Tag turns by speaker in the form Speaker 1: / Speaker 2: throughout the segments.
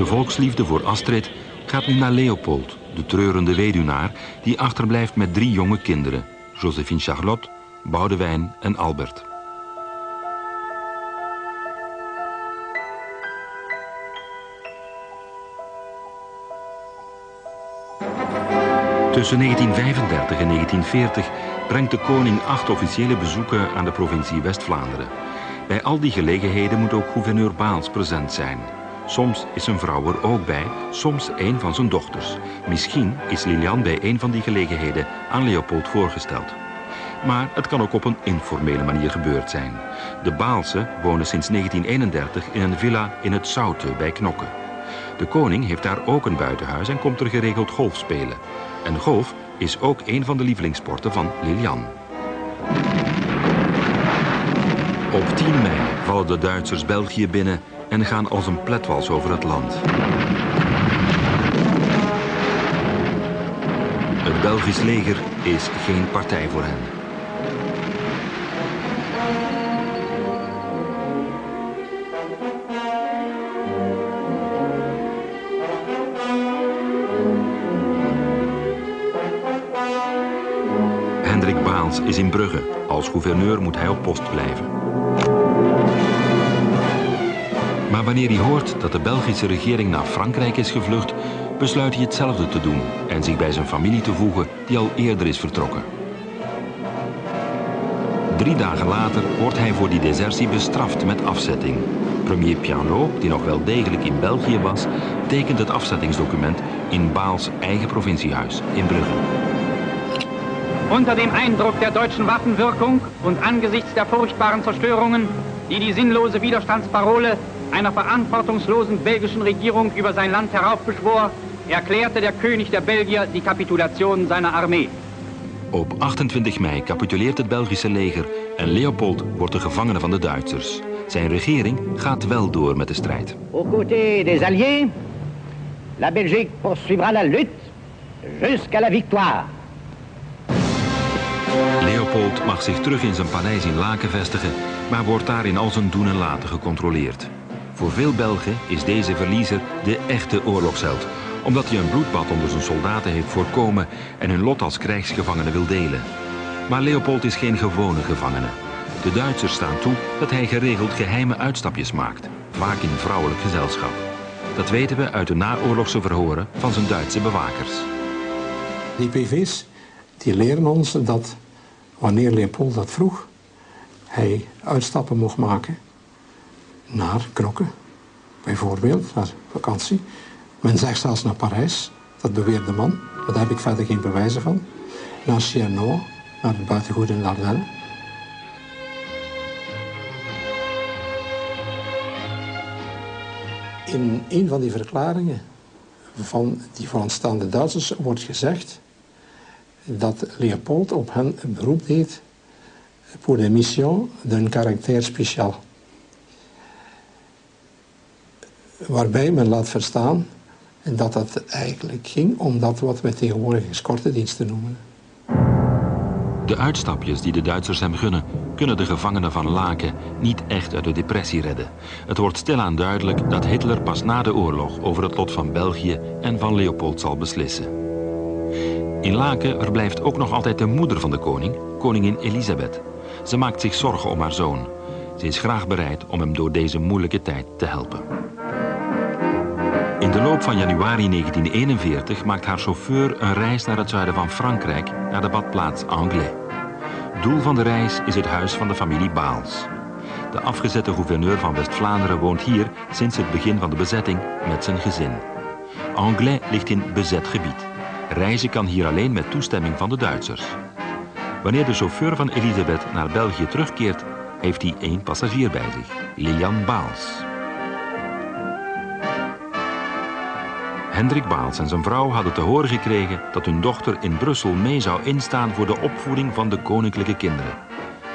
Speaker 1: De volksliefde voor Astrid gaat nu naar Leopold, de treurende weduwnaar die achterblijft met drie jonge kinderen, Josephine Charlotte, Boudewijn en Albert. Tussen 1935 en 1940 brengt de koning acht officiële bezoeken aan de provincie West-Vlaanderen. Bij al die gelegenheden moet ook gouverneur Baals present zijn. Soms is zijn vrouw er ook bij, soms een van zijn dochters. Misschien is Lilian bij een van die gelegenheden aan Leopold voorgesteld. Maar het kan ook op een informele manier gebeurd zijn. De Baalse wonen sinds 1931 in een villa in het Zoute bij Knokke. De koning heeft daar ook een buitenhuis en komt er geregeld golf spelen. En golf is ook een van de lievelingssporten van Lilian. Op 10 mei vallen de Duitsers België binnen en gaan als een pletwals over het land. Het Belgisch leger is geen partij voor hen. Hendrik Baals is in Brugge. Als gouverneur moet hij op post blijven. Maar wanneer hij hoort dat de Belgische regering naar Frankrijk is gevlucht, besluit hij hetzelfde te doen en zich bij zijn familie te voegen die al eerder is vertrokken. Drie dagen later wordt hij voor die desertie bestraft met afzetting. Premier Pianot, die nog wel degelijk in België was, tekent het afzettingsdocument in Baals eigen provinciehuis in Brugge.
Speaker 2: Unter dem Eindruck der deutschen Waffenwirkung und angesichts der furchtbaren Zerstörungen, die die sinnlose Widerstandsparole einer verantwortungslosen belgischen Regierung über sein Land heraufbeschwor, erklärte der König der Belgier die Kapitulation seiner Armee.
Speaker 1: Op 28 mei capituleert het Belgische leger en Leopold wordt de gevangene van de Duitsers. Zijn regering gaat wel door met de strijd.
Speaker 3: Aux côtés des Alliés, la Belgique poursuivra la lutte jusqu'à la victoire.
Speaker 1: Leopold mag zich terug in zijn paleis in Laken vestigen, maar wordt daar in al zijn doen en laten gecontroleerd. Voor veel Belgen is deze verliezer de echte oorlogsheld, omdat hij een bloedbad onder zijn soldaten heeft voorkomen en hun lot als krijgsgevangene wil delen. Maar Leopold is geen gewone gevangene. De Duitsers staan toe dat hij geregeld geheime uitstapjes maakt, vaak in vrouwelijk gezelschap. Dat weten we uit de naoorlogse verhoren van zijn Duitse bewakers.
Speaker 4: Die PV's die leren ons dat wanneer Leopold dat vroeg, hij uitstappen mocht maken naar Knokken, bijvoorbeeld, naar vakantie. Men zegt zelfs naar Parijs, dat beweert de man, daar heb ik verder geen bewijzen van. Naar Chiernot, naar het buitengoed in Ardennen. In een van die verklaringen van die vooraanstaande Duitsers wordt gezegd dat Leopold op hen een beroep deed voor de mission d'un caractère spécial. Waarbij men laat verstaan dat het eigenlijk ging om dat wat wij tegenwoordig diensten noemen.
Speaker 1: De uitstapjes die de Duitsers hem gunnen, kunnen de gevangenen van Laken niet echt uit de depressie redden. Het wordt stilaan duidelijk dat Hitler pas na de oorlog over het lot van België en van Leopold zal beslissen. In Laken verblijft ook nog altijd de moeder van de koning, koningin Elisabeth. Ze maakt zich zorgen om haar zoon. Ze is graag bereid om hem door deze moeilijke tijd te helpen. In de loop van januari 1941 maakt haar chauffeur een reis naar het zuiden van Frankrijk, naar de badplaats Anglais. Doel van de reis is het huis van de familie Baals. De afgezette gouverneur van West-Vlaanderen woont hier sinds het begin van de bezetting met zijn gezin. Anglais ligt in bezet gebied. Reizen kan hier alleen met toestemming van de Duitsers. Wanneer de chauffeur van Elisabeth naar België terugkeert, heeft hij één passagier bij zich, Lilian Baals. Hendrik Baals en zijn vrouw hadden te horen gekregen dat hun dochter in Brussel mee zou instaan voor de opvoeding van de koninklijke kinderen.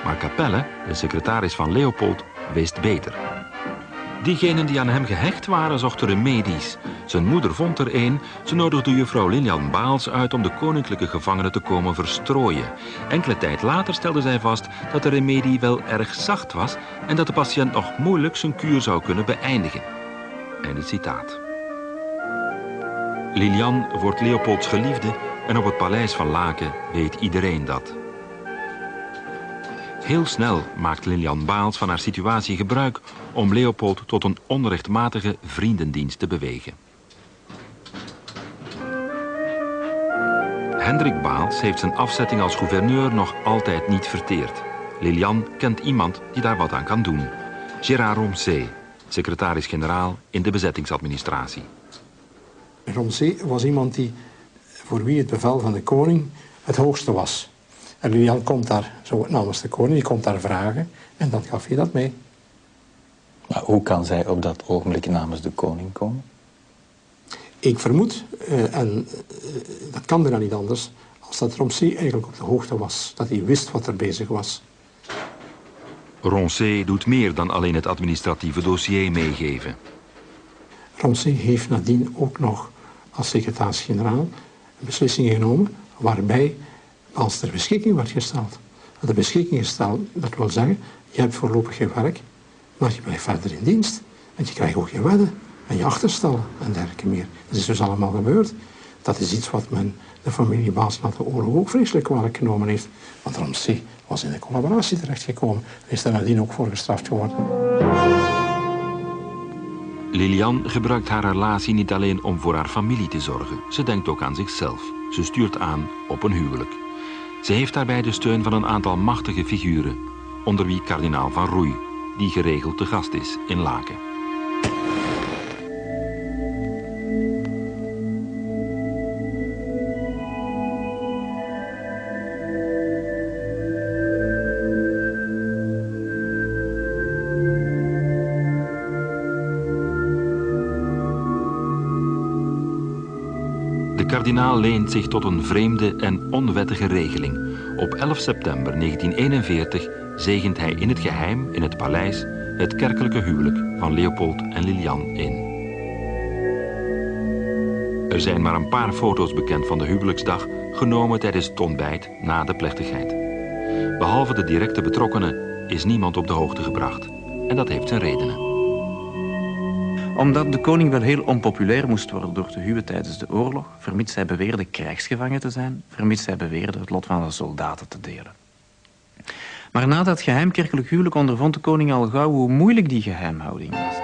Speaker 1: Maar Capelle, de secretaris van Leopold, wist beter. Diegenen die aan hem gehecht waren, zochten remedies. Zijn moeder vond er een. Ze nodigde juffrouw Lilian Baals uit om de koninklijke gevangenen te komen verstrooien. Enkele tijd later stelde zij vast dat de remedie wel erg zacht was en dat de patiënt nog moeilijk zijn kuur zou kunnen beëindigen. Einde citaat. Lilian wordt Leopolds geliefde en op het paleis van Laken weet iedereen dat. Heel snel maakt Lilian Baals van haar situatie gebruik om Leopold tot een onrechtmatige vriendendienst te bewegen. Hendrik Baals heeft zijn afzetting als gouverneur nog altijd niet verteerd. Lilian kent iemand die daar wat aan kan doen. Gérard Romsey, secretaris-generaal in de bezettingsadministratie.
Speaker 4: Romsey was iemand die, voor wie het bevel van de koning het hoogste was. En Lilian komt daar, zo namens de koning, die komt daar vragen en dan gaf hij dat mee.
Speaker 5: Maar hoe kan zij op dat ogenblik namens de koning komen?
Speaker 4: Ik vermoed, uh, en uh, dat kan bijna niet anders, als dat Romsey eigenlijk op de hoogte was. Dat hij wist wat er bezig was.
Speaker 1: Roncé doet meer dan alleen het administratieve dossier meegeven.
Speaker 4: Roncé heeft nadien ook nog als secretaris-generaal beslissingen genomen waarbij als ter beschikking werd gesteld. De beschikking gesteld, dat wil zeggen, je hebt voorlopig geen werk, maar je blijft verder in dienst. En je krijgt ook je wedden en je achterstallen en dergelijke meer. Dat is dus allemaal gebeurd. Dat is iets wat men de familie Baas na de oorlog ook vreselijk kwalijk genomen heeft. Want Ramsey was in de collaboratie terechtgekomen en is daar nadien ook voor gestraft geworden.
Speaker 1: Lilian gebruikt haar relatie niet alleen om voor haar familie te zorgen. Ze denkt ook aan zichzelf. Ze stuurt aan op een huwelijk. Ze heeft daarbij de steun van een aantal machtige figuren, onder wie kardinaal van Roei, die geregeld te gast is in Laken. Kardinaal leent zich tot een vreemde en onwettige regeling. Op 11 september 1941 zegent hij in het geheim in het paleis het kerkelijke huwelijk van Leopold en Lilian in. Er zijn maar een paar foto's bekend van de huwelijksdag, genomen tijdens het ontbijt na de plechtigheid. Behalve de directe betrokkenen is niemand op de hoogte gebracht. En dat heeft zijn redenen
Speaker 6: omdat de koning wel heel onpopulair moest worden door te huwen tijdens de oorlog, vermits hij beweerde krijgsgevangen te zijn, vermits hij beweerde het lot van de soldaten te delen. Maar na dat geheimkerkelijk huwelijk ondervond de koning al gauw hoe moeilijk die geheimhouding was.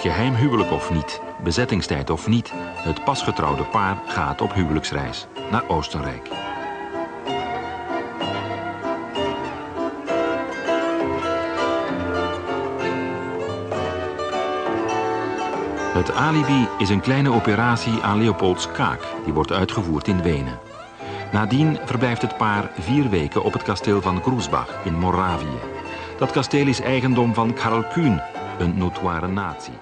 Speaker 1: Geheim huwelijk of niet, bezettingstijd of niet, het pasgetrouwde paar gaat op huwelijksreis naar Oostenrijk. Het alibi is een kleine operatie aan Leopolds kaak, die wordt uitgevoerd in Wenen. Nadien verblijft het paar vier weken op het kasteel van Groesbach in Moravië. Dat kasteel is eigendom van Karel Kuhn, een notoire nazi.